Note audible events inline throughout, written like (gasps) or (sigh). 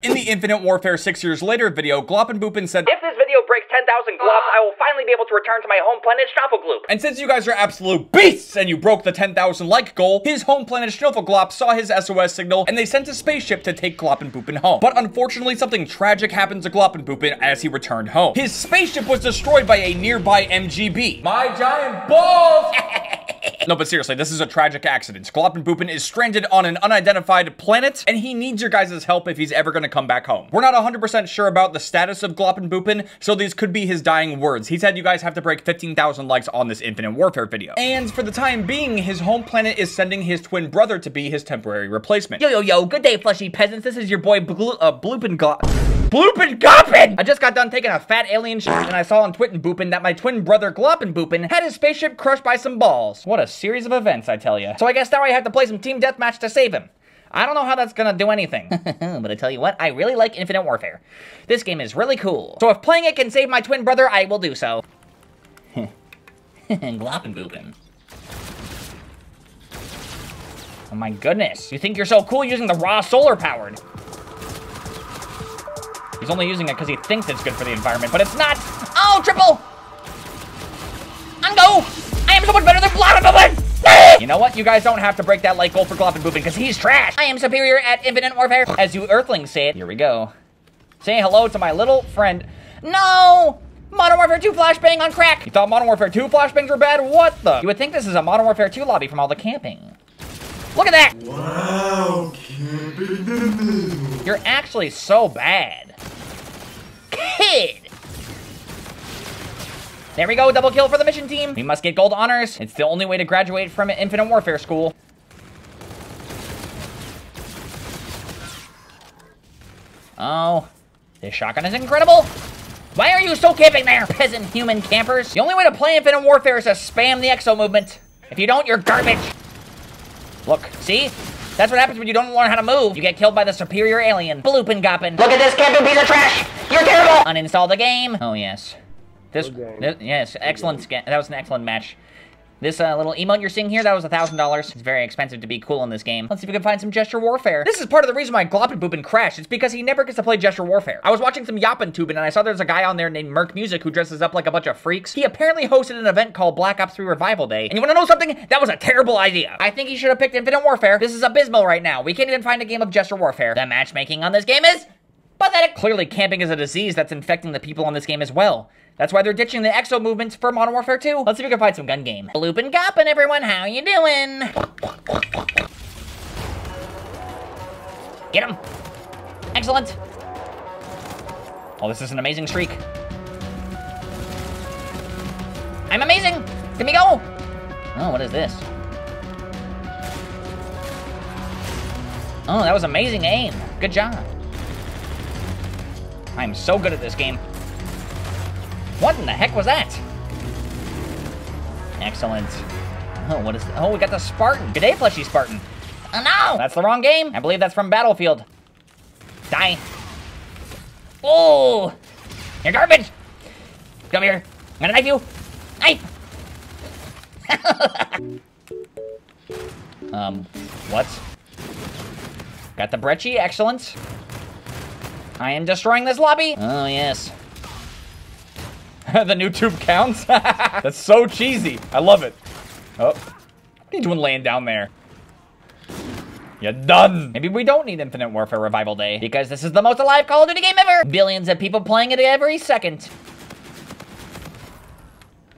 In the Infinite Warfare 6 years later video, Gloppin Boopin said, If this video breaks 10,000 glops, I will finally be able to return to my home planet Schnuffelgloop. And since you guys are absolute beasts and you broke the 10,000 like goal, his home planet Schnuffelglop saw his SOS signal and they sent a spaceship to take Gloppin Boopin home. But unfortunately, something tragic happened to Gloppin Boopin as he returned home. His spaceship was destroyed by a nearby MGB. My giant balls! (laughs) No, but seriously, this is a tragic accident. Gloppin Boopin is stranded on an unidentified planet, and he needs your guys' help if he's ever gonna come back home. We're not 100% sure about the status of Gloppin Boopin, so these could be his dying words. He said you guys have to break 15,000 likes on this Infinite Warfare video. And for the time being, his home planet is sending his twin brother to be his temporary replacement. Yo, yo, yo, good day, fleshy peasants. This is your boy Blue, uh, Bloopin Glop. Bloopin Goppin! I just got done taking a fat alien shit, and I saw on Twitten Boopin that my twin brother Gloppenboopin had his spaceship crushed by some balls. What a series of events, I tell you. So I guess now I have to play some team deathmatch to save him. I don't know how that's gonna do anything. (laughs) but I tell you what, I really like Infinite Warfare. This game is really cool. So if playing it can save my twin brother, I will do so. (laughs) Gloppin Boopin. Oh my goodness. You think you're so cool using the raw solar powered. He's only using it because he thinks it's good for the environment, but it's not. Oh, triple! Ungo! I am so much better than Gloppin Boopin! You know what? You guys don't have to break that light goal for Gloppin Boopin because he's trash. I am superior at Infinite Warfare. As you Earthlings say it. Here we go. Say hello to my little friend. No! Modern Warfare 2 flashbang on crack! You thought Modern Warfare 2 flashbangs were bad? What the? You would think this is a Modern Warfare 2 lobby from all the camping. Look at that! Wow, camping You're actually so bad. There we go, double kill for the mission team. We must get gold honors. It's the only way to graduate from Infinite Warfare school. Oh, this shotgun is incredible. Why are you so camping there, peasant human campers? The only way to play Infinite Warfare is to spam the exo movement. If you don't, you're garbage. Look, see? That's what happens when you don't learn how to move. You get killed by the superior alien. Bloopin' goppin'. Look at this camping piece of trash! You're terrible! Uninstall the game. Oh, yes. This, this yes, excellent. That was an excellent match. This uh, little emote you're seeing here, that was a $1,000. It's very expensive to be cool in this game. Let's see if we can find some Gesture Warfare. This is part of the reason why Gloppin Boopin crashed. It's because he never gets to play Gesture Warfare. I was watching some Yappentubin and I saw there's a guy on there named Merc Music who dresses up like a bunch of freaks. He apparently hosted an event called Black Ops 3 Revival Day. And you wanna know something? That was a terrible idea. I think he should have picked Infinite Warfare. This is abysmal right now. We can't even find a game of Gesture Warfare. The matchmaking on this game is pathetic. Clearly, camping is a disease that's infecting the people on this game as well. That's why they're ditching the exo movements for Modern Warfare 2. Let's see if we can find some gun game. Bloopin' goppin', everyone. How you doing? Get him. Excellent. Oh, this is an amazing streak. I'm amazing. Let me go. Oh, what is this? Oh, that was amazing aim. Good job. I'm so good at this game. What in the heck was that? Excellent. Oh, what is? Oh, we got the Spartan. Good day, fleshy Spartan. Oh, no! That's the wrong game. I believe that's from Battlefield. Die. Oh! You're garbage! Come here. I'm gonna knife you. Knife! (laughs) um, what? Got the Brecci, excellent. I am destroying this lobby. Oh, yes. (laughs) the new tube counts? (laughs) That's so cheesy. I love it. Oh. What are you doing laying down there? You're done. Maybe we don't need Infinite Warfare Revival Day. Because this is the most alive Call of Duty game ever. Billions of people playing it every second.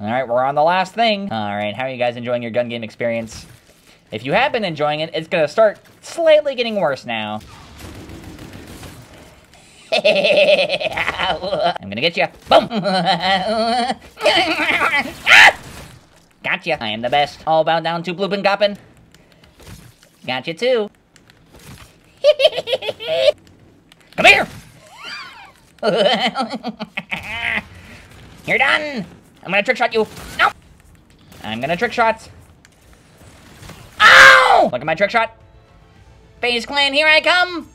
All right, we're on the last thing. All right, how are you guys enjoying your gun game experience? If you have been enjoying it, it's gonna start slightly getting worse now. (laughs) I'm gonna get you. Boom! (laughs) Gotcha. I am the best. All bow down to Bloopin' Goppin'. Gotcha too. (laughs) Come here! You're done! I'm gonna trick shot you. No! I'm gonna trick shot. Ow! Look at my trick shot. FaZe Clan, here I come!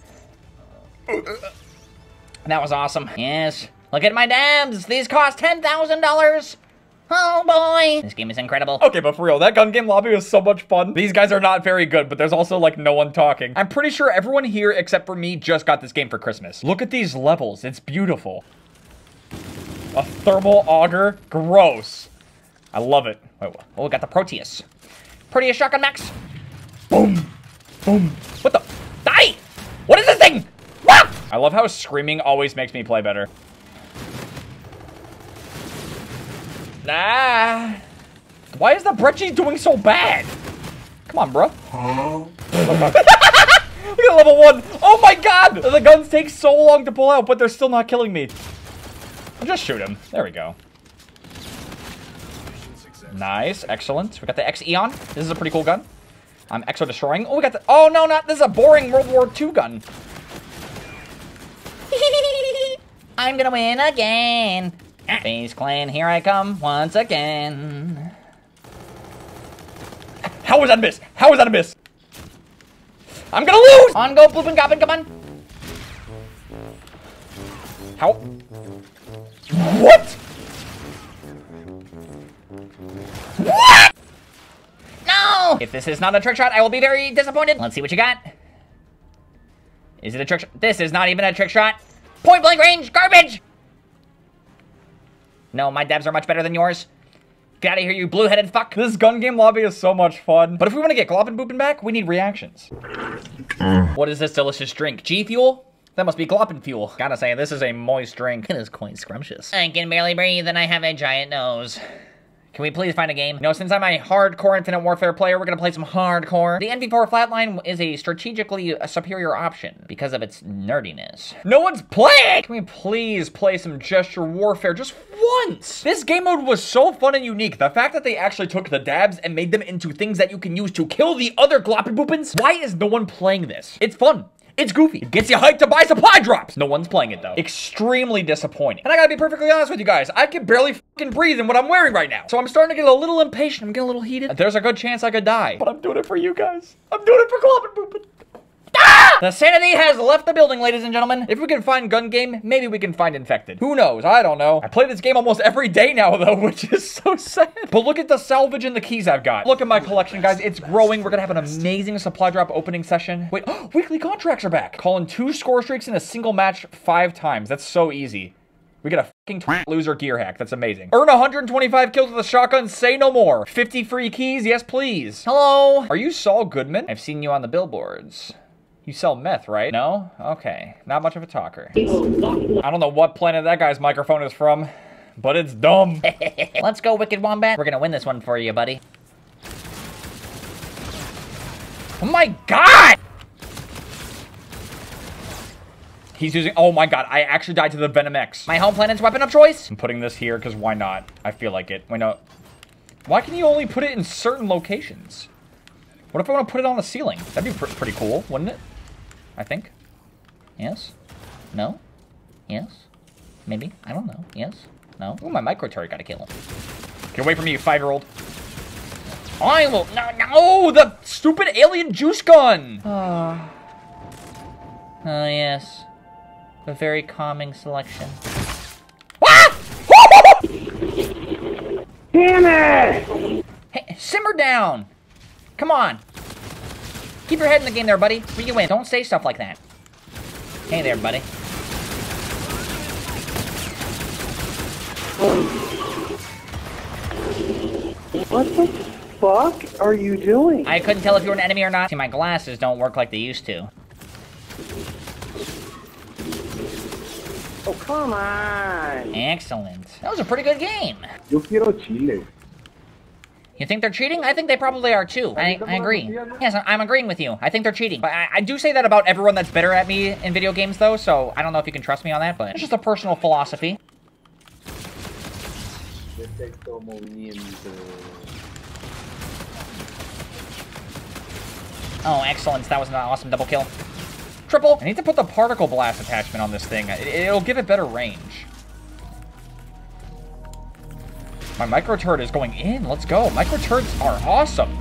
That was awesome. Yes. Look at my dabs. These cost $10,000. Oh boy! This game is incredible. Okay, but for real, that gun game lobby was so much fun. These guys are not very good, but there's also like no one talking. I'm pretty sure everyone here except for me just got this game for Christmas. Look at these levels. It's beautiful. A thermal auger. Gross. I love it. Wait? Oh, we got the Proteus. Proteus shotgun max. Boom. Boom. What the? I love how screaming always makes me play better. Nah. Why is the Brecci doing so bad? Come on, bro. Huh? Look at level one. Oh my god! The guns take so long to pull out, but they're still not killing me. I'll just shoot him. There we go. Nice, excellent. We got the X-Eon. This is a pretty cool gun. I'm exo destroying. Oh, we got the. Oh no, not this is a boring World War II gun. I'm gonna win again. Ah. FaZe Clan, here I come once again. How was that a miss? How was that a miss? I'm gonna lose. On go, Bloop and Goblin, come on. How? What? No! If this is not a trick shot, I will be very disappointed. Let's see what you got. Is it a trick shot? This is not even a trick shot. Point blank range, garbage! No, my devs are much better than yours. Get out of here, you blue-headed fuck. This gun game lobby is so much fun. But if we want to get Gloppin Boopin back, we need reactions. Mm. What is this delicious drink? G Fuel? That must be Gloppin Fuel. Gotta say, this is a moist drink. It is quite scrumptious. I can barely breathe and I have a giant nose. Can we please find a game? No, since I'm a hardcore Infinite Warfare player, we're gonna play some hardcore. The NV4 Flatline is a strategically uh, superior option because of its nerdiness. No one's playing! Can we please play some Gesture Warfare just once? This game mode was so fun and unique. The fact that they actually took the dabs and made them into things that you can use to kill the other gloppy Boopins. Why is no one playing this? It's fun. It's goofy. It gets you hyped to buy supply drops. No one's playing it though. Extremely disappointing. And I gotta be perfectly honest with you guys. I can barely fucking breathe in what I'm wearing right now. So I'm starting to get a little impatient. I'm getting a little heated. There's a good chance I could die. But I'm doing it for you guys. I'm doing it for Glop and Boopin. The sanity has left the building, ladies and gentlemen. If we can find gun game, maybe we can find infected. Who knows? I don't know. I play this game almost every day now (laughs) though, which is so sad. But look at the salvage and the keys I've got. Look at my collection, guys. It's growing. We're gonna have an amazing supply drop opening session. Wait, (gasps) weekly contracts are back. Calling two score streaks in a single match five times. That's so easy. We get a fucking loser gear hack. That's amazing. Earn 125 kills with a shotgun. Say no more. 50 free keys. Yes, please. Hello? Are you Saul Goodman? I've seen you on the billboards. You sell meth, right? No? Okay. Not much of a talker. (laughs) I don't know what planet that guy's microphone is from, but it's dumb. (laughs) Let's go, Wicked Wombat. We're gonna win this one for you, buddy. Oh my god! He's using, oh my god, I actually died to the Venom X. My home planet's weapon of choice? I'm putting this here because why not? I feel like it. Why not? Why can you only put it in certain locations? What if I want to put it on the ceiling? That'd be pr pretty cool, wouldn't it? I think. Yes? No? Yes? Maybe? I don't know. Yes? No? Oh, my micro turret gotta kill him. Get away from me, you five-year-old. I will. No, no. Oh, the stupid alien juice gun! Oh. Oh, yes. A very calming selection. Ah! (laughs) Damn it! Hey, simmer down! Come on! Keep your head in the game there, buddy. We can win. Don't say stuff like that. Hey there, buddy. What the fuck are you doing? I couldn't tell if you were an enemy or not. See, my glasses don't work like they used to. Oh, come on. Excellent. That was a pretty good game. Yo quiero chile. You think they're cheating? I think they probably are too. I, I agree. Yes, I'm agreeing with you. I think they're cheating. But I, I do say that about everyone that's better at me in video games, though, so I don't know if you can trust me on that, but it's just a personal philosophy. Oh, excellent. That was an awesome double kill. Triple! I need to put the particle blast attachment on this thing. It, it'll give it better range. My micro turret is going in. Let's go. Micro turrets are awesome.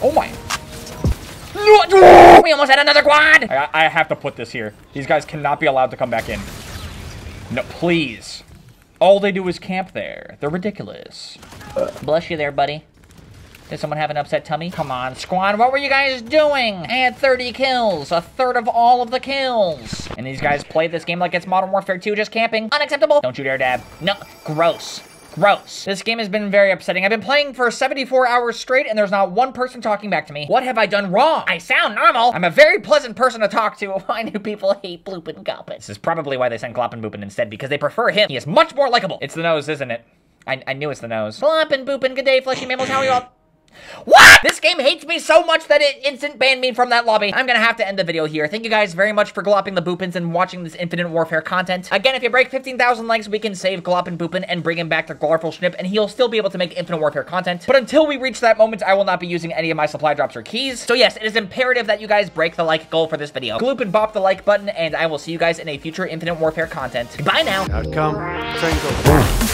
Oh my. We almost had another quad! I, I have to put this here. These guys cannot be allowed to come back in. No, please. All they do is camp there. They're ridiculous. Bless you there, buddy. Did someone have an upset tummy? Come on, squad, what were you guys doing? I had 30 kills, a third of all of the kills. And these guys play this game like it's Modern Warfare 2, just camping. Unacceptable. Don't you dare dab. No, gross. Gross. This game has been very upsetting. I've been playing for 74 hours straight and there's not one person talking back to me. What have I done wrong? I sound normal. I'm a very pleasant person to talk to. (laughs) I knew people hate Bloopin Goppin. This is probably why they sent Gloppin Boopin instead, because they prefer him. He is much more likable. It's the nose, isn't it? I, I knew it's the nose. Gloppin Boopin, good day, fleshy mammals, how are you all? What? This game hates me so much that it instant banned me from that lobby. I'm gonna have to end the video here. Thank you guys very much for glopping the boopins and watching this Infinite Warfare content. Again, if you break 15,000 likes, we can save Gloppin Boopin and bring him back to Glarful Schnip, and he'll still be able to make Infinite Warfare content. But until we reach that moment, I will not be using any of my supply drops or keys. So yes, it is imperative that you guys break the like goal for this video. Gloop and bop the like button, and I will see you guys in a future Infinite Warfare content. Bye now. Outcome, Tango.